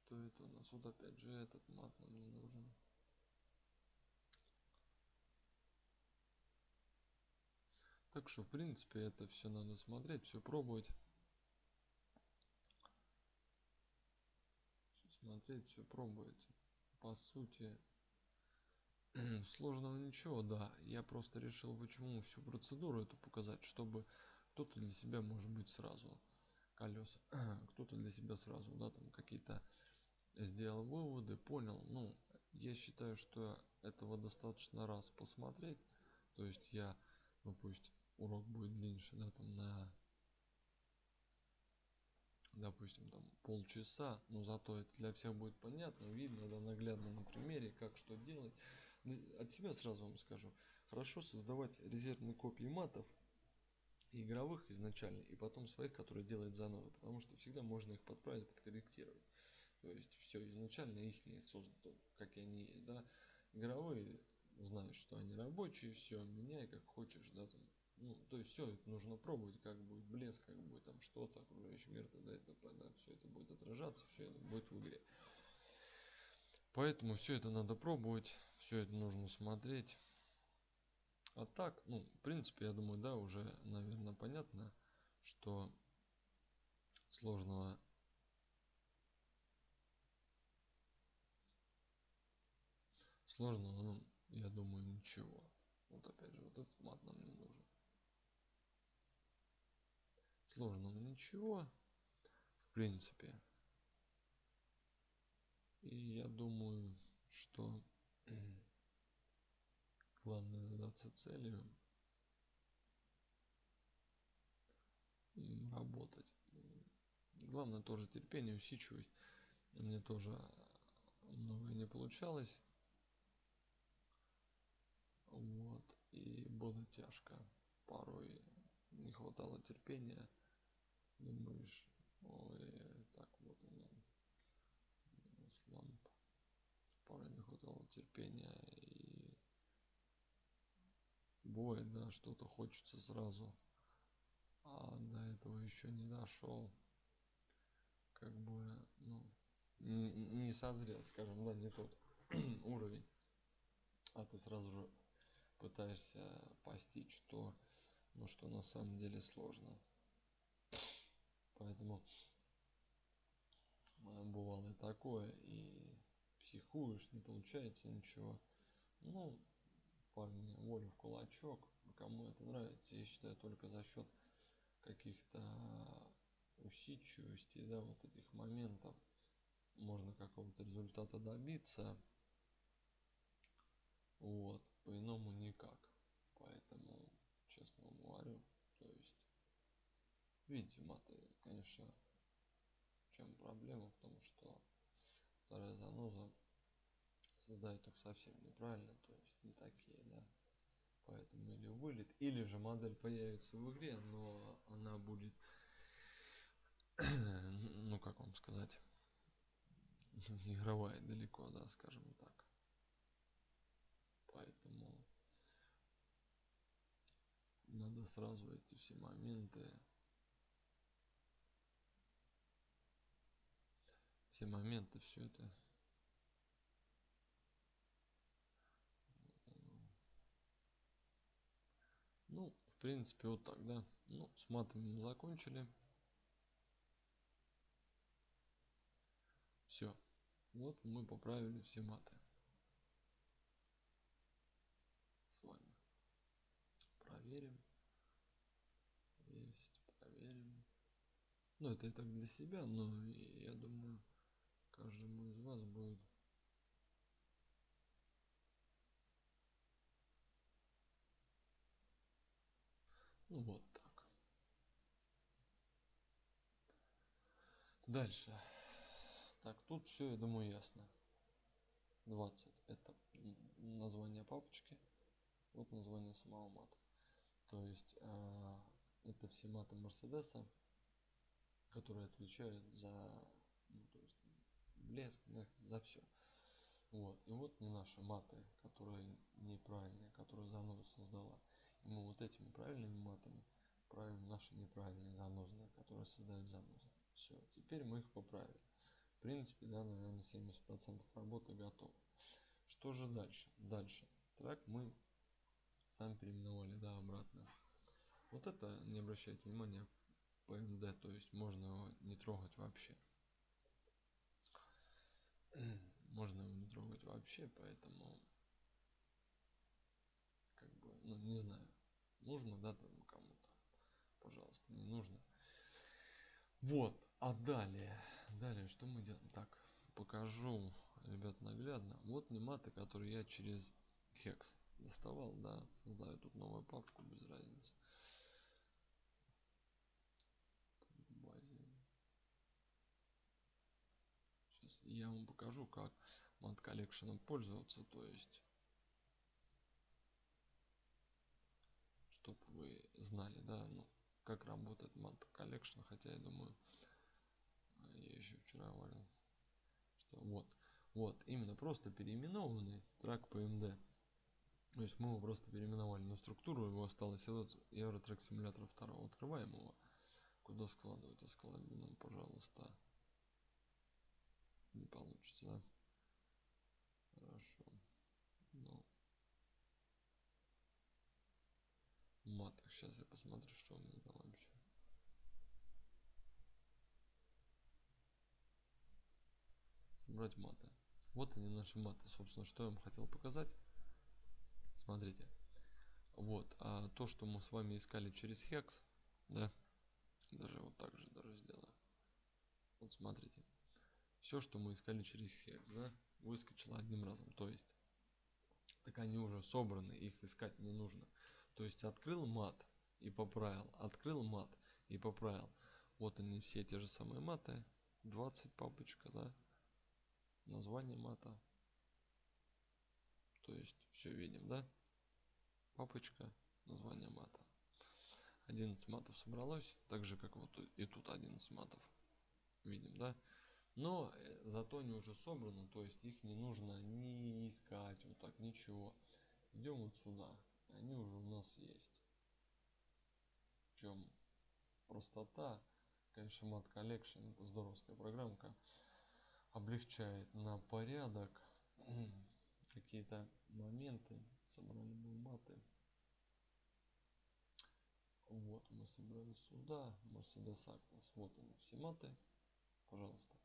Speaker 1: что это у нас вот опять же этот мат нам не нужен так что в принципе это все надо смотреть все пробовать смотреть, все пробовать. По сути, сложного ничего, да. Я просто решил, почему всю процедуру эту показать, чтобы кто-то для себя, может быть, сразу колеса, кто-то для себя сразу, да, там какие-то сделал выводы, понял. Ну, я считаю, что этого достаточно раз посмотреть. То есть я, ну пусть урок будет длиннее, да, там на допустим там полчаса но зато это для всех будет понятно видно да наглядно на примере как что делать от себя сразу вам скажу хорошо создавать резервные копии матов игровых изначально и потом своих которые делает заново потому что всегда можно их подправить подкорректировать то есть все изначально их не создано как они есть да игровые знаешь что они рабочие все меняй как хочешь да там. Ну то есть все это нужно пробовать как будет блеск как будет там что-то окружающий мир и т.п. да все это будет отражаться все это будет в игре. Поэтому все это надо пробовать все это нужно смотреть. А так ну в принципе я думаю да уже наверное понятно что сложного сложного ну я думаю ничего. Вот опять же вот этот мат нам не нужен. Сложного ничего в принципе. И я думаю что главное задаться целью работать. Главное тоже терпение усидчивость. Мне тоже многое не получалось вот и было тяжко порой не хватало терпения. Думаешь ой так вот оно ламп порой не хватало терпения и бывает да что-то хочется сразу. А до этого еще не дошел как бы ну не, не созрел скажем да не тот уровень. А ты сразу же пытаешься постичь то ну что на самом деле сложно Поэтому э, бывало и такое, и психуешь, не получается ничего. Ну, парни, волю в кулачок, кому это нравится, я считаю только за счет каких-то усидчивости, да, вот этих моментов можно какого-то результата добиться. Вот, по-иному никак. Поэтому, честно вам говорю, то есть, видите, маты, конечно, в чем проблема, потому что вторая заноза создает их совсем неправильно, то есть не такие, да. Поэтому или вылет, или же модель появится в игре, но она будет, ну как вам сказать, игровая далеко, да, скажем так. Поэтому надо сразу эти все моменты все моменты все это ну в принципе вот так да. Ну с матами мы закончили. Все вот мы поправили все маты с вами проверим есть проверим ну это и так для себя но я думаю каждому из вас будет ну вот так. Дальше. Так тут все я думаю ясно. 20 это название папочки. Вот название самого мата то есть э, это все маты мерседеса которые отвечают за ну, то есть блеск за все вот и вот не наши маты которые неправильные которые занозу создала. И мы вот этими правильными матами правим наши неправильные занозные которые создают занозы. Все теперь мы их поправили. В принципе да наверное 70 процентов работы готово что же дальше? Дальше. Трек мы сами переименовали да обратно. Вот это не обращайте внимания pmd то есть можно его не трогать вообще. Можно его не трогать вообще поэтому как бы ну не знаю. Нужно да там кому-то пожалуйста не нужно. Вот а далее далее что мы делаем? Так покажу ребят наглядно. Вот не маты которые я через хекс доставал да создаю тут новую папку без разницы. Сейчас я вам покажу как Mat Collection ом пользоваться то есть чтобы вы знали да ну как работает Mat Collection хотя я думаю я еще вчера говорил что вот вот именно просто переименованный truck PMD то есть мы его просто переименовали но структуру его осталось и вот Euro Truck Simulator а 2 открываем его. Куда складывать? А складывай нам пожалуйста. Не получится хорошо. Ну. Матах сейчас я посмотрю что у меня там вообще. Собрать маты. Вот они наши маты. Собственно что я вам хотел показать смотрите. Вот а то что мы с вами искали через хекс да даже вот так же даже сделаю вот смотрите. Все что мы искали через хекс да выскочило одним разом. То есть так они уже собраны их искать не нужно. То есть открыл мат и поправил открыл мат и поправил. Вот они все те же самые маты. 20 папочка да название мата. То есть все видим да папочка название мата. 11 матов собралось так же как вот и тут 11 матов. Видим да? Но э, зато они уже собраны то есть их не нужно не искать вот так ничего. Идем вот сюда. Они уже у нас есть. В чем простота? Конечно Mat Collection это здоровская программка. Облегчает на порядок какие-то моменты собрали мы маты Вот мы собрали сюда. Mercedes Actors. Вот они все маты. Пожалуйста.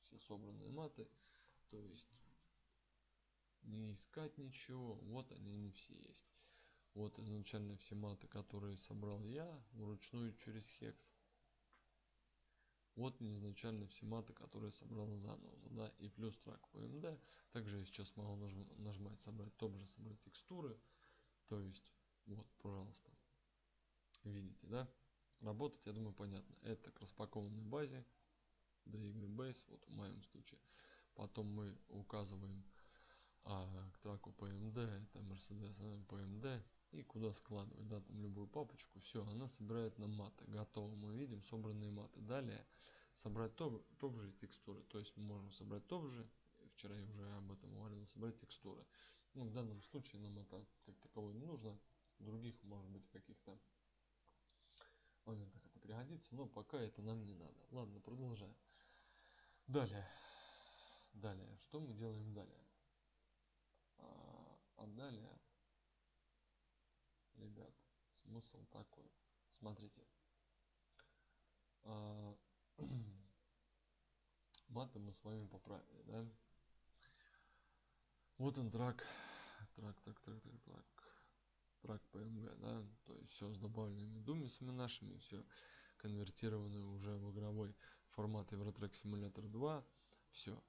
Speaker 1: Все собранные маты. То есть не искать ничего. Вот они, они все есть. Вот изначально все маты, которые собрал я вручную через хекс. Вот изначально все маты, которые собрал заново, да, и плюс трак PMD. Также я сейчас могу нажимать собрать топ же, собрать текстуры. То есть, вот, пожалуйста. Видите, да? Работать, я думаю, понятно. Это к распакованной базе. DY вот в моем случае. Потом мы указываем а, к траку PMD, это Mercedes PMD и куда складывать, да, там любую папочку, все, она собирает нам маты, готово, мы видим собранные маты. Далее собрать топ, топ же текстуры, то есть мы можем собрать топ же, вчера я уже об этом говорил, собрать текстуры. Ну, в данном случае нам это как таковое не нужно, других может быть каких-то моментах это пригодится, но пока это нам не надо. Ладно, продолжаем. Далее, далее, что мы делаем далее? А, а далее ребят, смысл такой. Смотрите. А, маты мы с вами поправили, да? Вот он трак. Трак, трак, трак, трак, трак. Трак PMG, да? То есть все с добавленными думисами нашими, все конвертировано уже в игровой формат Eurotrack Simulator 2. Все.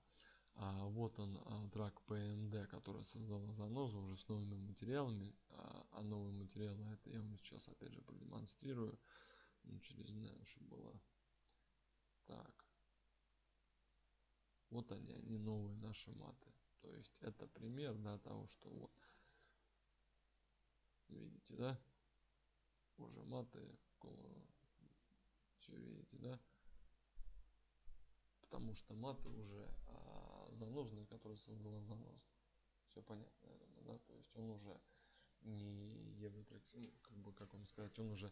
Speaker 1: А вот он а, трак PMD, который создала занозу уже с новыми материалами. А, а новые материалы это я вам сейчас опять же продемонстрирую. Ну, через знаю, что было. Так. Вот они, они новые наши маты. То есть это пример да, того, что вот. Видите, да? Уже маты. Все видите, да? Потому что маты уже а, занозные, который создала занозу. Все понятно, наверное, да? То есть он уже не Евротрекс, ну, как бы, как вам сказать, он уже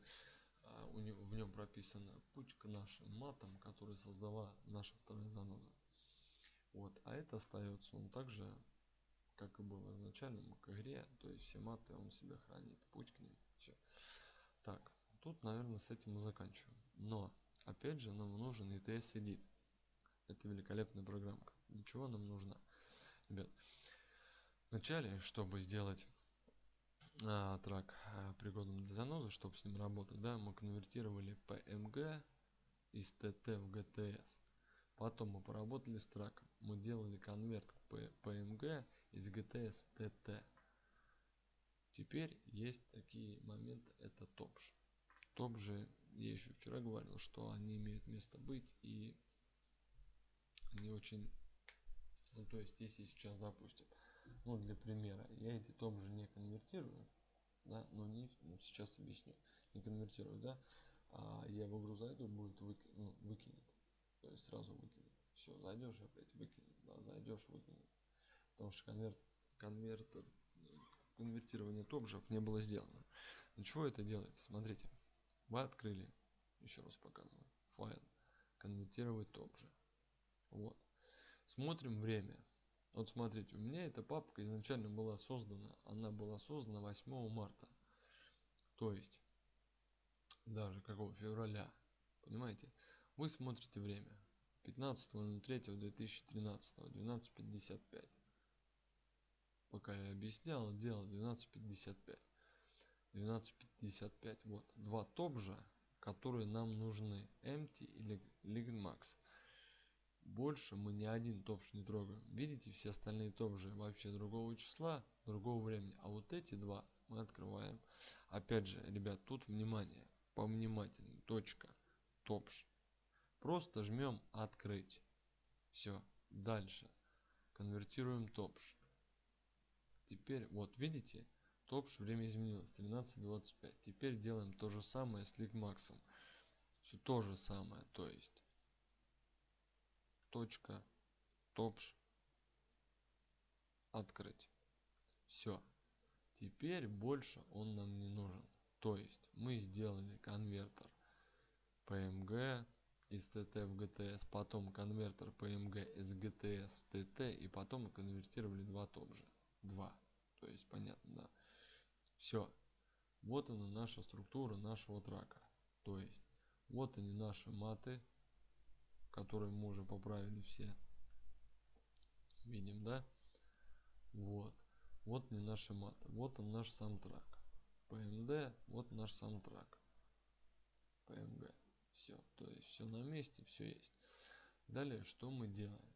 Speaker 1: а, у него, в нем прописана путь к нашим матам, который создала наша вторая заноза. Вот, а это остается он также, как и было изначально к игре, то есть все маты он себя хранит, путь к ним, все. Так, тут, наверное, с этим мы заканчиваем. Но, опять же, нам нужен ETS Edit. Это великолепная программка ничего нам нужно. Ребят вначале чтобы сделать а, трак а, пригодным для занозы чтобы с ним работать да мы конвертировали pmg из tt в gts потом мы поработали с траком. Мы делали конверт к pmg из gts в tt теперь есть такие моменты. Это топж топ же я еще вчера говорил что они имеют место быть и они очень ну то есть если сейчас допустим ну для примера я эти топ же не конвертирую да но не ну, сейчас объясню. Не конвертирую да а я в игру зайду будет выки, ну, выкинет. То есть сразу выкинет. Все зайдешь опять выкинет да зайдешь выкинет. Потому что конверт конвертер конвертирование топжев не было сделано. Для чего это делается? Смотрите. Вы открыли еще раз показываю файл. Конвертировать топжи вот Смотрим время. Вот смотрите, у меня эта папка изначально была создана, она была создана 8 марта. То есть, даже какого февраля. Понимаете? Вы смотрите время. 15.03.2013, 12.55. Пока я объяснял, делал 12.55. 12.55. Вот. Два топжа, которые нам нужны. Empty или Ligmax больше мы ни один топш не трогаем. Видите все остальные топжи вообще другого числа другого времени. А вот эти два мы открываем. Опять же ребят тут внимание повнимательнее. Точка топш просто жмем открыть все дальше. Конвертируем топш теперь вот видите топш время изменилось 13.25 теперь делаем то же самое с лигмаксом все то же самое то есть точка топш открыть. Все теперь больше он нам не нужен. То есть мы сделали конвертер pmg из tt в gts потом конвертер pmg из gts в tt и потом конвертировали два топжа. 2 то есть понятно да? Все Вот она наша структура нашего трака. То есть, вот они наши маты, которые мы уже поправили все. Видим, да? Вот. Вот не наши маты. Вот он наш сам трак. PMD, вот наш сам трак. PMG. Все. То есть все на месте, все есть. Далее, что мы делаем?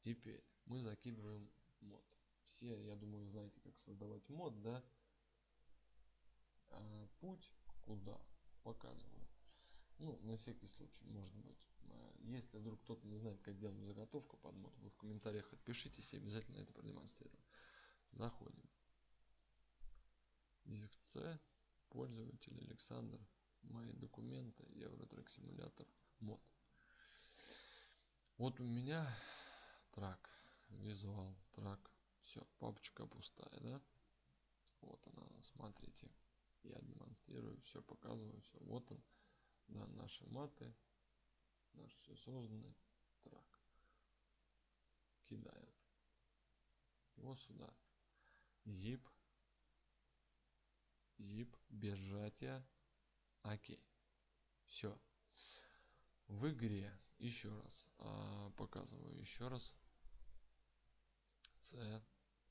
Speaker 1: Теперь мы закидываем мод. Все, я думаю, знаете, как создавать мод, да? А, путь куда? Показываю. Ну, на всякий случай, может быть. Если вдруг кто-то не знает, как делать заготовку под мод, вы в комментариях отпишитесь, и обязательно это продемонстрирую. Заходим. Диск C, пользователь Александр, мои документы, Евротрек симулятор, мод. Вот у меня трак, визуал, трак, все, папочка пустая, да? Вот она, смотрите. Я демонстрирую, все показываю, все. Вот он, да, наши маты, наш все созданный трак. Кидаем его сюда. Zip, zip, без сжатия. Окей. Все. В игре еще раз а, показываю еще раз C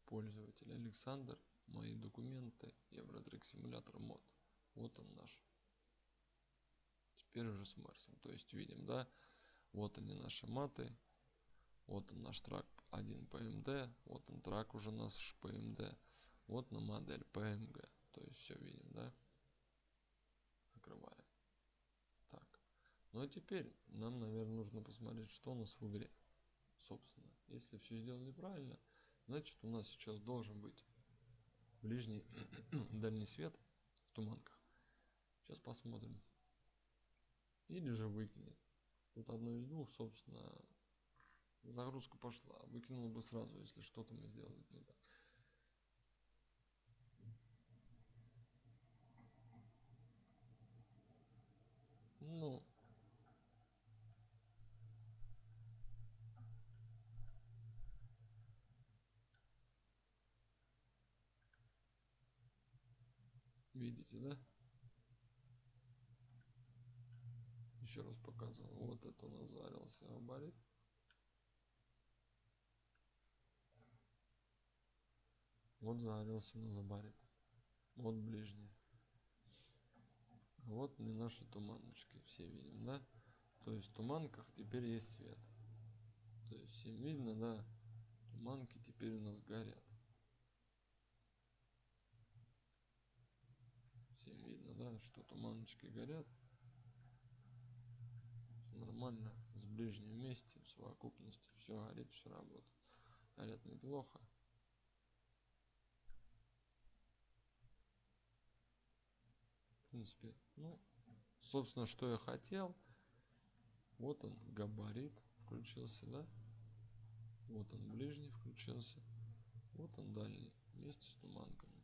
Speaker 1: пользователь Александр мои документы Евротрек симулятор мод вот он наш теперь уже с Марсом. То есть видим да вот они наши маты вот он наш трак 1 PMD вот он трак уже наш PMD вот на модель PMG то есть все видим да? Закрываем. Так. Ну а теперь нам наверное нужно посмотреть что у нас в игре собственно. Если все сделали правильно значит у нас сейчас должен быть ближний дальний свет в туманках. Сейчас посмотрим или же выкинет. Тут одно из двух собственно загрузка пошла. Выкинул бы сразу если что-то мы сделали не так. Ну. Видите, да? Еще раз показывал. Вот это у нас зарился габарит. Вот загорелся у нас габарит. Вот ближний. Вот не наши туманочки. Все видим, да? То есть в туманках теперь есть свет. То есть всем видно, да? Туманки теперь у нас горят. да, что туманочки горят. Нормально, с ближним вместе, в совокупности, все горит, все работает. Горят неплохо. В принципе, ну, собственно, что я хотел. Вот он, габарит включился, да? Вот он, ближний включился. Вот он, дальний, вместе с туманками.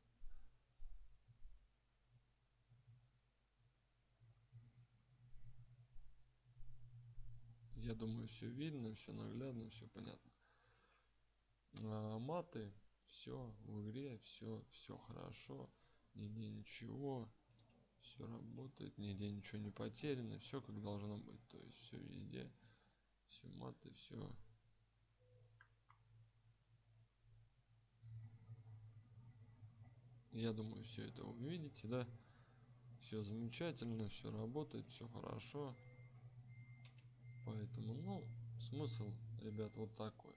Speaker 1: Я думаю все видно все наглядно все понятно. А, маты все в игре все все хорошо нигде ничего все работает нигде ничего не потеряно все как должно быть то есть все везде все маты все я думаю все это вы видите да? Все замечательно все работает все хорошо Поэтому, ну, смысл, ребят, вот такой.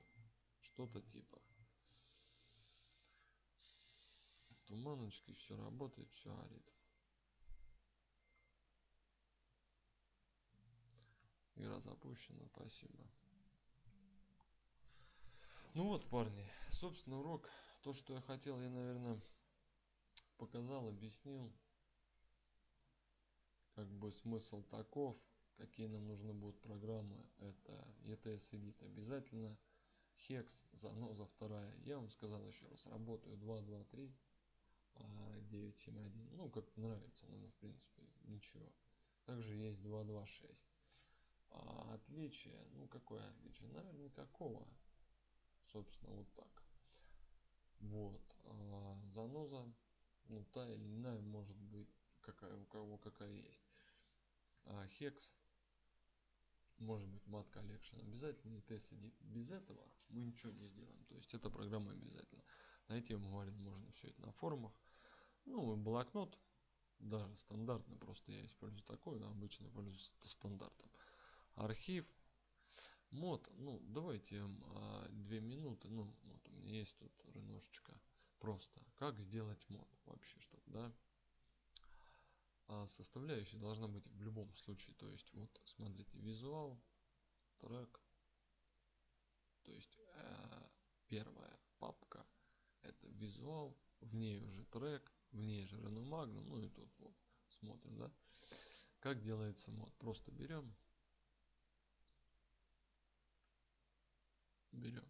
Speaker 1: Что-то типа. Туманочки, все работает, все горит. Игра запущена, спасибо. Ну вот, парни, собственно, урок. То, что я хотел, я, наверное, показал, объяснил. Как бы смысл таков какие нам нужны будут программы это ETS edit обязательно hex заноза вторая. Я вам сказал еще раз работаю 2 2 3 9 7 1 ну как нравится но в принципе ничего. Также есть 2 2 6 а отличие ну какое отличие? Наверное никакого собственно вот так. Вот а, заноза ну та или иная может быть какая у кого какая есть. А хекс может быть мат коллекшн обязательно и тест сидит без этого мы ничего не сделаем. То есть эта программа обязательно. Найти мы говорили можно все это на форумах. Ну блокнот даже стандартный просто я использую такой но обычно пользуюсь стандартом. Архив мод ну давайте а, две минуты. Ну вот у меня есть тут немножечко просто как сделать мод вообще чтобы да составляющая должна быть в любом случае. То есть вот смотрите визуал трек. То есть э, первая папка это визуал в ней уже трек в ней же Renault Magnum ну и тут вот смотрим да. Как делается мод? Просто берем. Берем.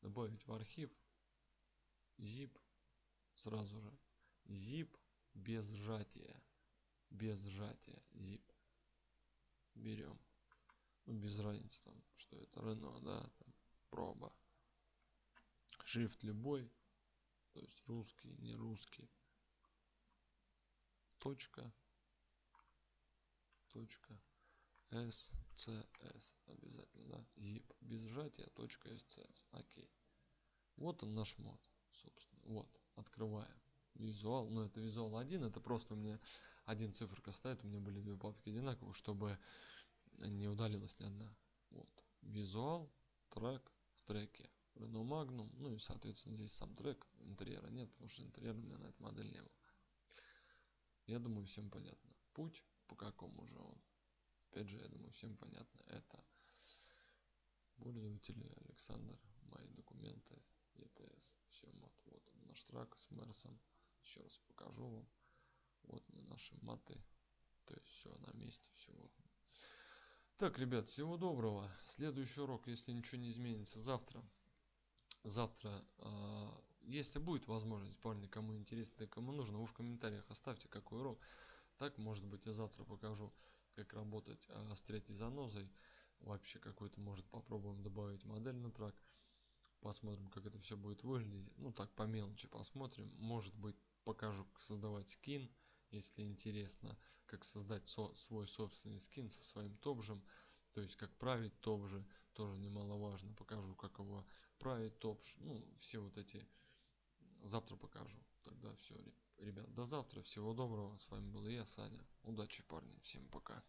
Speaker 1: Добавить в архив. Zip. Сразу же. Zip без сжатия без сжатия zip берем. Ну, без разницы там что это Renault да там, проба. Шрифт любой то есть русский не русский. Точка. Точка. Scs обязательно да? zip без сжатия точка scs окей. Вот он наш мод собственно. Вот открываем. Визуал но ну, это визуал один это просто у меня один циферка стоит у меня были две папки одинаковые чтобы не удалилась ни одна. Вот. Визуал трек в треке. Renault Magnum ну и соответственно здесь сам трек интерьера нет потому что интерьер у меня на этой модели не был я думаю всем понятно. Путь по какому же он. Опять же я думаю всем понятно. Это пользователи александр мои документы ets все вот вот наш трак с мерсом. Еще раз покажу вам вот наши маты. То есть все на месте все вот так ребят всего доброго. Следующий урок если ничего не изменится завтра. Завтра а, если будет возможность парни кому интересно кому нужно вы в комментариях оставьте какой урок. Так может быть я завтра покажу как работать а, с третьей занозой. Вообще какой-то может попробуем добавить модель на трак. Посмотрим как это все будет выглядеть. Ну так по мелочи посмотрим. Может быть покажу как создавать скин если интересно как создать со свой собственный скин со своим топжем то есть как править топ же тоже немаловажно покажу как его править топ ну все вот эти завтра покажу. Тогда все ребят до завтра всего доброго с вами был я саня. Удачи парни всем пока